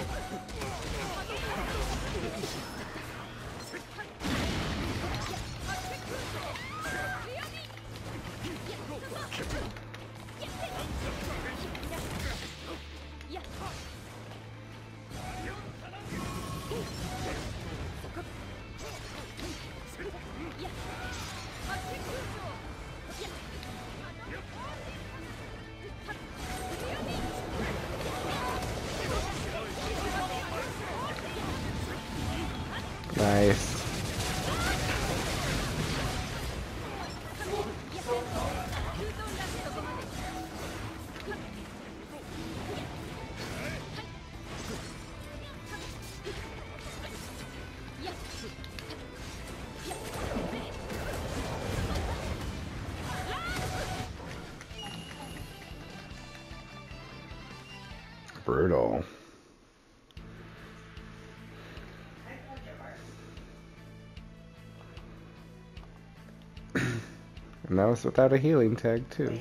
Oh, my God. Nice. Brutal. And that was without a healing tag, too.